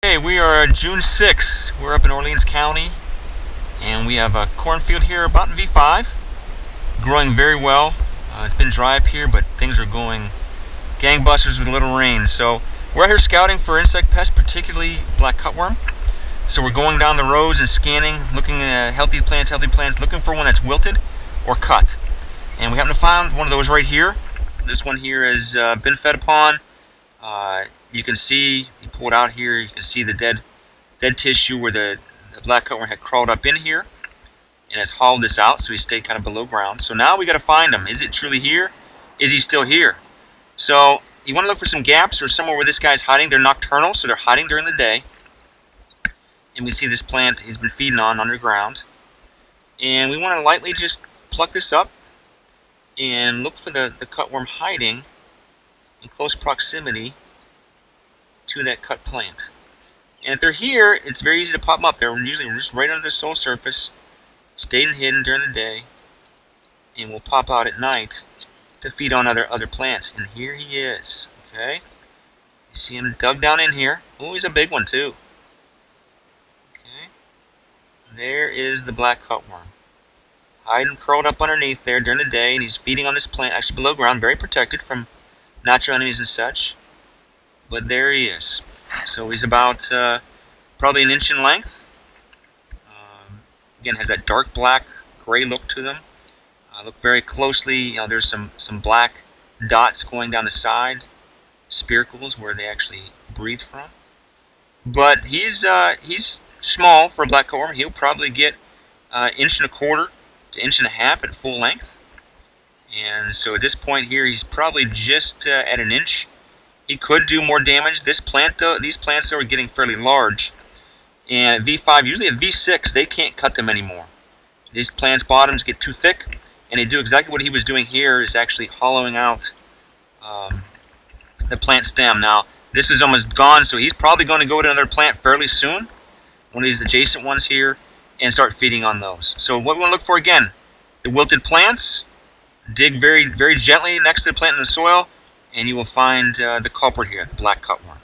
Hey, we are June 6th. We're up in Orleans County and we have a cornfield here about in V5 growing very well. Uh, it's been dry up here but things are going gangbusters with a little rain. So we're out here scouting for insect pests, particularly black cutworm. So we're going down the rows and scanning, looking at healthy plants, healthy plants, looking for one that's wilted or cut. And we happen to find one of those right here. This one here has uh, been fed upon. Uh, you can see, you pull it out here, you can see the dead dead tissue where the, the black cutworm had crawled up in here and has hauled this out, so he stayed kind of below ground. So now we got to find him. Is it truly here? Is he still here? So you want to look for some gaps or somewhere where this guy's hiding. They're nocturnal, so they're hiding during the day. And we see this plant he's been feeding on underground. And we want to lightly just pluck this up and look for the, the cutworm hiding in close proximity to that cut plant. And if they're here, it's very easy to pop them up. They're usually just right under the soil surface, staying hidden during the day, and will pop out at night to feed on other other plants. And here he is. Okay, you see him dug down in here. Oh, he's a big one too. Okay, there is the black cutworm, hiding curled up underneath there during the day, and he's feeding on this plant, actually below ground, very protected from natural enemies and such. But there he is. So he's about uh, probably an inch in length. Um, again, has that dark black gray look to them. Uh, look very closely. You know, there's some some black dots going down the side, spiracles where they actually breathe from. But he's uh, he's small for a black cutworm. He'll probably get uh, inch and a quarter to inch and a half at full length. And so at this point here, he's probably just uh, at an inch he could do more damage. This plant, though, these plants though are getting fairly large. And V5, usually at V6, they can't cut them anymore. These plants' bottoms get too thick, and they do exactly what he was doing here, is actually hollowing out um, the plant stem. Now, this is almost gone, so he's probably going to go to another plant fairly soon, one of these adjacent ones here, and start feeding on those. So what we want to look for again, the wilted plants, dig very, very gently next to the plant in the soil, and you will find uh, the culprit here, the black cutworm.